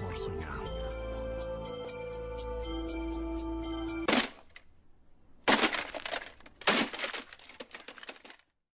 mejor soñar.